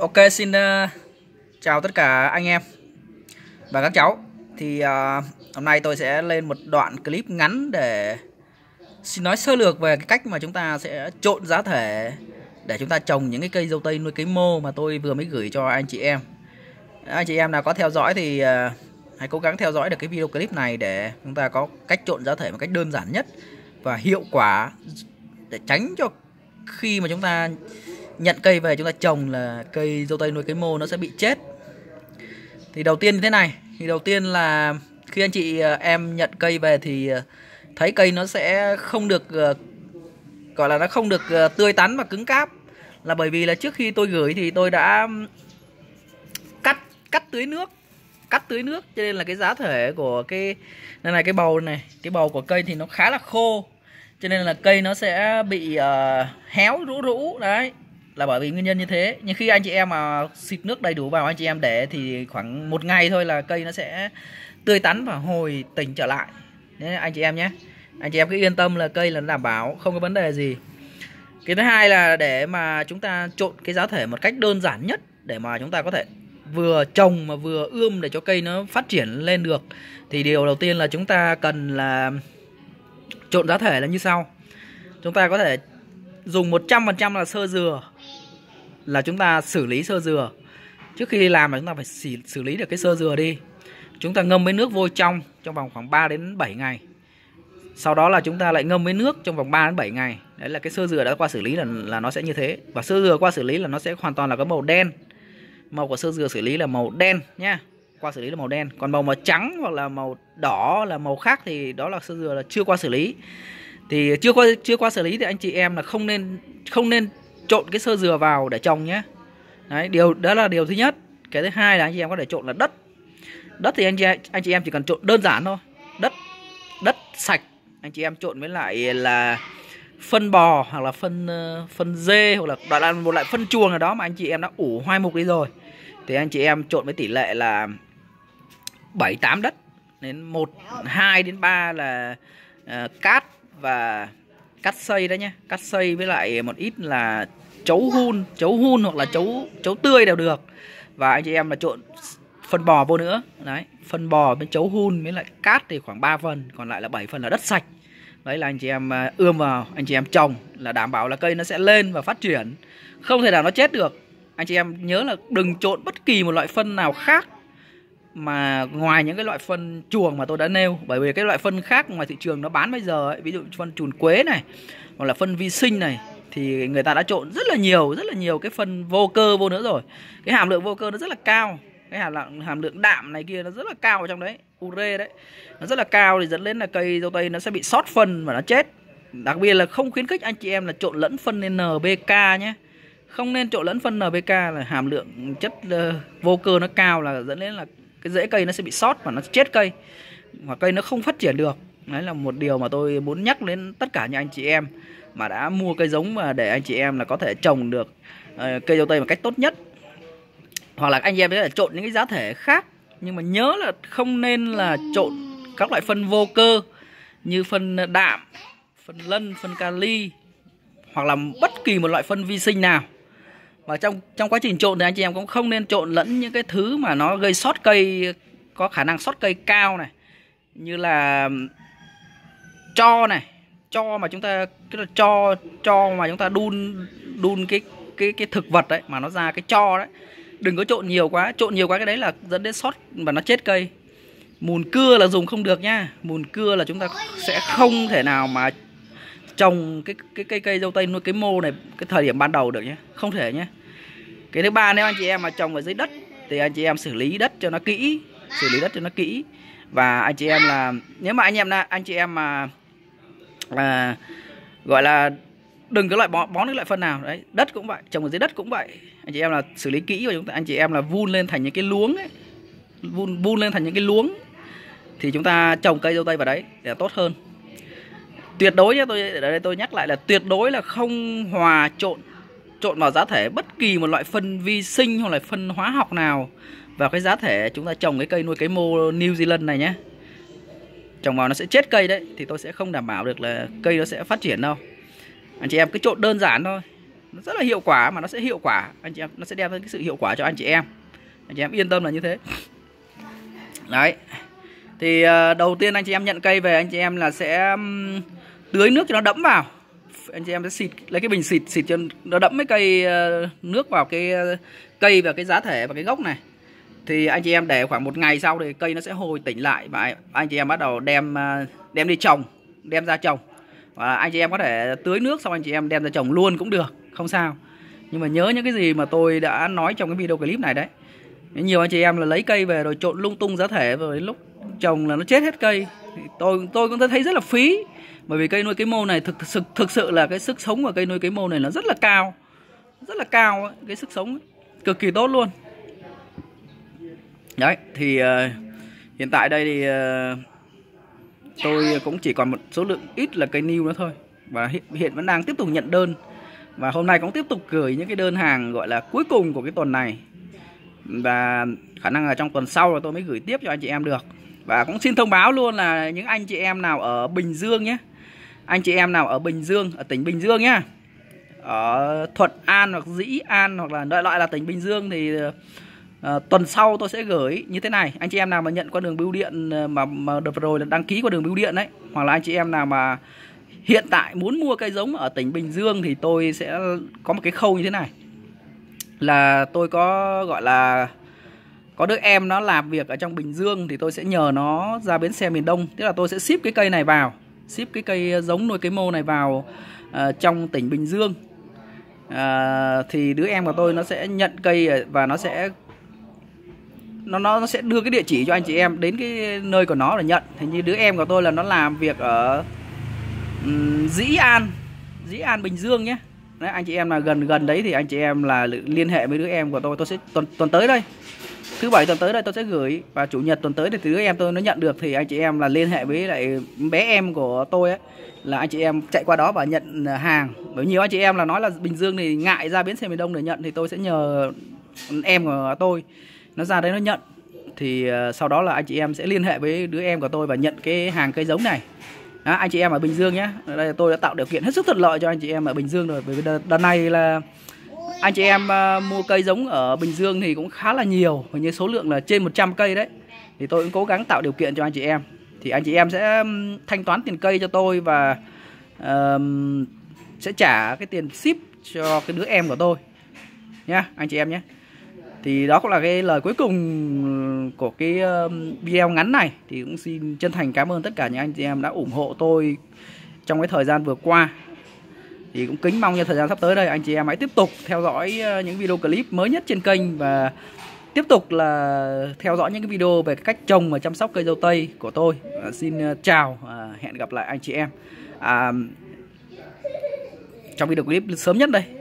Ok xin uh, chào tất cả anh em và các cháu. Thì uh, hôm nay tôi sẽ lên một đoạn clip ngắn để xin nói sơ lược về cái cách mà chúng ta sẽ trộn giá thể Để chúng ta trồng những cái cây dâu tây nuôi cấy mô mà tôi vừa mới gửi cho anh chị em. Anh chị em nào có theo dõi thì uh, hãy cố gắng theo dõi được cái video clip này để chúng ta có cách trộn giá thể một cách đơn giản nhất và hiệu quả để tránh cho khi mà chúng ta nhận cây về chúng ta trồng là cây dâu tây nuôi cây mô nó sẽ bị chết. Thì đầu tiên như thế này thì đầu tiên là khi anh chị ờ, em nhận cây về thì ờ, thấy cây nó sẽ không được ờ, gọi là nó không được tươi tắn và cứng cáp. Là bởi vì là trước khi tôi gửi thì tôi đã cắt cắt tưới nước cắt tưới nước. Cho nên là cái giá thể của cái này này cái bầu này cái bầu của cây thì nó khá là khô. Cho nên là cây nó sẽ bị uh, héo rũ rũ đấy là bởi vì nguyên nhân như thế. Nhưng khi anh chị em mà xịt nước đầy đủ vào anh chị em để thì khoảng một ngày thôi là cây nó sẽ tươi tắn và hồi tỉnh trở lại. Đấy, anh chị em nhé anh chị em cứ yên tâm là cây là đảm bảo không có vấn đề gì. Cái thứ hai là để mà chúng ta trộn cái giá thể một cách đơn giản nhất để mà chúng ta có thể vừa trồng mà vừa ươm để cho cây nó phát triển lên được thì điều đầu tiên là chúng ta cần là trộn giá thể là như sau. Chúng ta có thể dùng 100% là sơ dừa là chúng ta xử lý sơ dừa. Trước khi đi làm là chúng ta phải xử, xử lý được cái sơ dừa đi. Chúng ta ngâm với nước vôi trong trong vòng khoảng 3 đến 7 ngày. Sau đó là chúng ta lại ngâm với nước trong vòng 3 đến 7 ngày. Đấy là cái sơ dừa đã qua xử lý là là nó sẽ như thế. Và sơ dừa qua xử lý là nó sẽ hoàn toàn là có màu đen. Màu của sơ dừa xử lý là màu đen nhá qua xử lý là màu đen. Còn màu màu trắng hoặc là màu đỏ là màu khác thì đó là sơ dừa là chưa qua xử lý. Thì chưa qua chưa qua xử lý thì anh chị em là không nên không nên trộn cái sơ dừa vào để trồng nhé. Đấy điều đó là điều thứ nhất. Cái thứ hai là anh chị em có thể trộn là đất. Đất thì anh chị anh chị em chỉ cần trộn đơn giản thôi. Đất đất sạch anh chị em trộn với lại là phân bò hoặc là phân ờ, phân dê hoặc là đoạn là một loại phân chuồng nào đó mà anh chị em đã ủ hoai mục đi rồi. Thì anh chị em trộn với tỷ lệ là 7 8 đất. Đến 1 2 đến 3 là uh, cát và cát xây đó nhé. Cát xây với lại một ít là chấu hun chấu hun hoặc là chấu chấu tươi đều được. Và anh chị em là trộn phân bò vô nữa. Đấy phân bò với chấu hun với lại cát thì khoảng 3 phần còn lại là 7 phần là đất sạch. Đấy là anh chị em à, ươm vào anh chị em trồng là đảm bảo là cây nó sẽ lên và phát triển. Không thể nào nó chết được. Anh chị em nhớ là đừng trộn bất kỳ một loại phân nào khác mà ngoài những cái loại phân chuồng mà tôi đã nêu. Bởi vì cái loại phân khác ngoài thị trường nó bán bây giờ ấy, ví dụ phân chuồn quế này hoặc là phân vi sinh này thì người ta đã trộn rất là nhiều, rất là nhiều cái phân vô cơ vô nữa rồi. Cái hàm lượng vô cơ nó rất là cao. Cái hàm lượng hàm lượng đạm này kia nó rất là cao ở trong đấy ure đấy. Nó rất là cao thì dẫn đến là cây dâu tây nó sẽ bị sót phân và nó chết. Đặc biệt là không khuyến khích anh chị em là trộn lẫn phân NPK nhé. Không nên trộn lẫn phân NPK là hàm lượng chất ờ, vô cơ nó cao là dẫn đến là cái rễ cây nó sẽ bị sót và nó chết cây. Hoặc cây nó không phát triển được đấy là một điều mà tôi muốn nhắc đến tất cả những anh chị em mà đã mua cây giống mà để anh chị em là có thể trồng được ờ, cây dâu tây một cách tốt nhất. Hoặc là anh em có thể trộn những cái giá thể khác, nhưng mà nhớ là không nên là trộn các loại phân vô cơ như phân đạm, phân lân, phân kali, hoặc là bất kỳ một loại phân vi sinh nào. Và trong trong quá trình trộn thì anh chị em cũng không nên trộn lẫn những cái thứ mà nó gây sót cây, có khả năng sót cây cao này, như là cho này, cho mà chúng ta, cái là cho cho mà chúng ta đun đun cái cái cái thực vật đấy, mà nó ra cái cho đấy. Đừng có trộn nhiều quá, trộn nhiều quá cái đấy là dẫn đến sót và nó chết cây. Mùn cưa là dùng không được nha, mùn cưa là chúng ta sẽ không thể nào mà trồng cái cái cây cây dâu tây nuôi cái mô này cái thời điểm ban đầu được nhé, không thể nhé. Cái thứ ba, nếu anh chị em mà trồng ở dưới đất thì anh chị em xử lý đất cho nó kỹ, xử lý đất cho nó kỹ. Và anh chị em là, nếu mà anh em là, anh chị em mà à, gọi là đừng có loại bón, bón cái loại phân nào. Đấy đất cũng vậy trồng ở dưới đất cũng vậy. Anh chị em là xử lý kỹ và chúng ta anh chị em là vun lên thành những cái luống ấy. Vun vun lên thành những cái luống. Thì chúng ta trồng cây dâu tây vào đấy để tốt hơn. Tuyệt đối nhé tôi ở đây tôi nhắc lại là tuyệt đối là không hòa trộn trộn vào giá thể bất kỳ một loại phân vi sinh hoặc là phân hóa học nào vào cái giá thể chúng ta trồng cái cây nuôi cái mô New Zealand này nhé trồng vào nó sẽ chết cây đấy thì tôi sẽ không đảm bảo được là cây nó sẽ phát triển đâu. Anh chị em cứ trộn đơn giản thôi. Nó rất là hiệu quả mà nó sẽ hiệu quả. Anh chị em nó sẽ đem đến cái sự hiệu quả cho anh chị em. Anh chị em yên tâm là như thế. Đấy. Thì uh, đầu tiên anh chị em nhận cây về anh chị em là sẽ um, tưới nước cho nó đẫm vào. Anh chị em sẽ xịt lấy cái bình xịt xịt cho nó đẫm mấy cây uh, nước vào cái uh, cây và cái giá thể và cái gốc này thì anh chị em để khoảng một ngày sau thì cây nó sẽ hồi tỉnh lại và anh chị em bắt đầu đem à, đem đi trồng đem ra trồng. Và anh chị em có thể tưới nước xong anh chị em đem ra trồng luôn cũng được không sao. Nhưng mà nhớ những cái gì mà tôi đã nói trong cái video clip này đấy. Nhiều anh chị em là lấy cây về rồi trộn lung tung giá thể rồi lúc trồng là nó chết hết cây tôi tôi cũng thấy rất là phí. Bởi vì cây nuôi cái mô này thực thực thực sự là cái sức sống của cây nuôi cái mô này nó rất là cao rất là cao ấy, cái sức sống ấy, cực kỳ tốt luôn đấy thì uh, hiện tại đây thì uh, tôi cũng chỉ còn một số lượng ít là cây new nữa thôi. Và hiện, hiện vẫn đang tiếp tục nhận đơn. Và hôm nay cũng tiếp tục gửi những cái đơn hàng gọi là cuối cùng của cái tuần này. Và khả năng là trong tuần sau là tôi mới gửi tiếp cho anh chị em được. Và cũng xin thông báo luôn là những anh chị em nào ở Bình Dương nhé. Anh chị em nào ở Bình Dương ở tỉnh Bình Dương nhé. Ở Thuận An hoặc Dĩ An hoặc là loại loại là tỉnh Bình Dương thì ờ, À, tuần sau tôi sẽ gửi như thế này. Anh chị em nào mà nhận qua đường bưu điện ờ, mà mà đợt rồi là đăng ký qua đường bưu điện đấy hoặc là anh chị em nào mà hiện tại muốn mua cây giống ở tỉnh Bình Dương thì tôi sẽ có một cái khâu như thế này. Là tôi có gọi là có đứa em nó làm việc ở trong Bình Dương thì tôi sẽ nhờ nó ra bến xe miền Đông. Tức là tôi sẽ ship cái cây này vào ship cái cây giống nuôi cây mô này vào uh, trong tỉnh Bình Dương. Uh, thì đứa em của tôi nó sẽ nhận cây và nó sẽ nó nó sẽ đưa cái địa chỉ cho anh chị em đến cái nơi của nó để nhận. Hình như đứa em của tôi là nó làm việc ở um, Dĩ An Dĩ An Bình Dương nhé. Đấy, anh chị em là gần gần đấy thì anh chị em là liên hệ với đứa em của tôi. Tôi sẽ tuần tuần tới đây thứ bảy tuần tới đây tôi sẽ gửi và chủ nhật tuần tới thì đứa em tôi nó nhận được thì anh chị em là liên hệ với lại bé em của tôi ấy là anh chị em chạy qua đó và nhận ờ, hàng. Bởi nhiều anh chị em là nói là bình dương thì ngại ra bến xe miền đông để nhận thì tôi sẽ nhờ em của tôi nó ra đấy nó nhận. Thì ờ, sau đó là anh chị em sẽ liên hệ với đứa em của tôi và nhận cái hàng cây giống này. Đó, anh chị em ở Bình Dương nhé. Đây tôi đã tạo điều kiện hết sức thuận lợi cho anh chị em ở Bình Dương rồi bởi vì đợt, đợt này là anh chị em uh, mua cây giống ở Bình Dương thì cũng khá là nhiều hình như số lượng là trên 100 cây đấy. Thì tôi cũng cố gắng tạo điều kiện cho anh chị em. Thì anh chị em sẽ thanh toán tiền cây cho tôi và uh, sẽ trả cái tiền ship cho cái đứa em của tôi. Nhá anh chị em nhé thì đó cũng là cái lời cuối cùng của cái ờ, video ngắn này. Thì cũng xin chân thành cảm ơn tất cả những anh chị em đã ủng hộ tôi trong cái thời gian vừa qua. Thì cũng kính mong như thời gian sắp tới đây anh chị em hãy tiếp tục theo dõi ờ, những video clip mới nhất trên kênh và tiếp tục là theo dõi những cái video về cách trồng và chăm sóc cây dâu tây của tôi. À, xin ờ, chào à, hẹn gặp lại anh chị em. À, trong video clip sớm nhất đây.